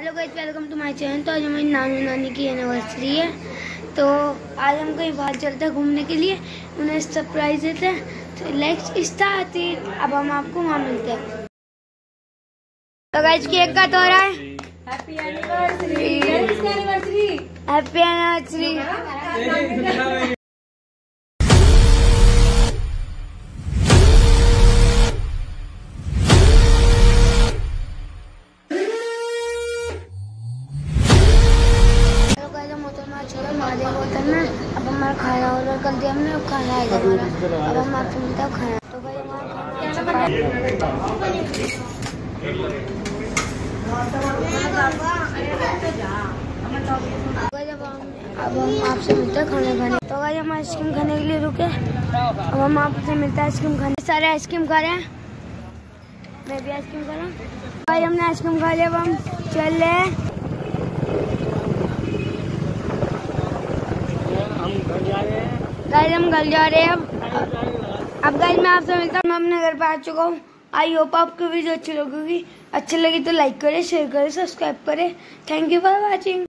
Hello guys welcome to my channel. तो आज हमारी नानी नानी की एनिवर्सरी है। तो आज हम कहीं बाहर चलते हैं घूमने के लिए। उन्हें सरप्राइज़ देते हैं। तो लेट्स स्टार्ट अब हम आपको वहाँ मिलते हैं। तो गाइस केक का तो रहा है happy anniversary anniversary happy anniversary Mahadev hotel में अब हमारा खाना ऑर्डर कर दिया हमने अब खाना आएगा हमारा। अब हम आपसे मिलते हैं। खाना तो भाई अब हम आपसे मिलते हैं खाना खाने। तो भाई हम आइसक्रीम खाने के लिए रुके। अब हम आपसे मिलते हैं आइसक्रीम खाने। सारे आइसक्रीम खा रहे हैं। मैं भी आइसक्रीम खा रहा हूँ। भाई हमने आइसक्रीम खा लिया अब हम चल रहे हैं। गाइस हम घर जा रहे हैं। अब अब गाइस मैं आपसे मिलता हूँ मैं अपने घर पे आ चुका हूँ। आई होप आपको वीडियो अच्छी लगेगी अच्छी लगी तो लाइक करें शेयर करें सब्सक्राइब करें। Thank you for watching